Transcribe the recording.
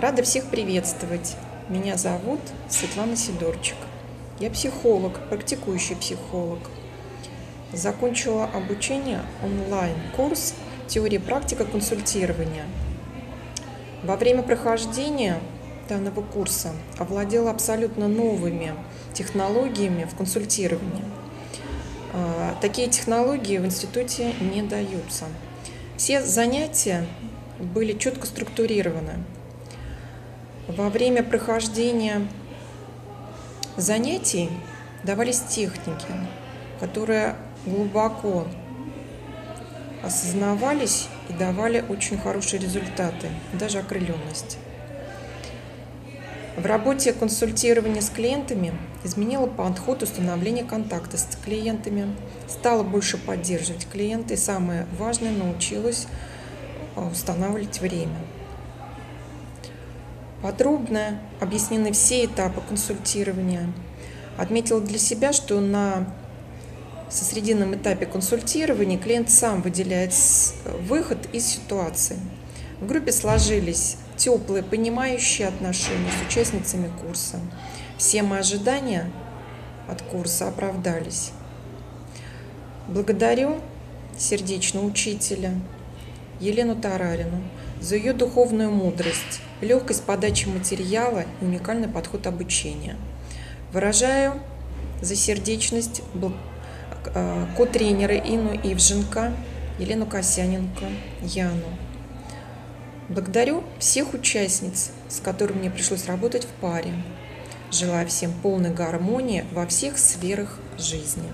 Рада всех приветствовать. Меня зовут Светлана Сидорчик. Я психолог, практикующий психолог. Закончила обучение онлайн-курс «Теория практика консультирования». Во время прохождения данного курса овладела абсолютно новыми технологиями в консультировании. А, такие технологии в институте не даются. Все занятия были четко структурированы. Во время прохождения занятий давались техники, которые глубоко осознавались и давали очень хорошие результаты, даже окрыленность. В работе консультирования с клиентами изменила подход установления контакта с клиентами, стала больше поддерживать клиента и самое важное, научилась а, устанавливать время. Подробно объяснены все этапы консультирования. Отметила для себя, что на сосрединном этапе консультирования клиент сам выделяет выход из ситуации. В группе сложились теплые, понимающие отношения с участницами курса. Все мои ожидания от курса оправдались. Благодарю сердечно учителя Елену Тарарину за ее духовную мудрость, легкость подачи материала и уникальный подход обучения. Выражаю за сердечность э, ко-тренера Ину Ивженко, Елену Косяненко, Яну. Благодарю всех участниц, с которыми мне пришлось работать в паре. Желаю всем полной гармонии во всех сферах жизни.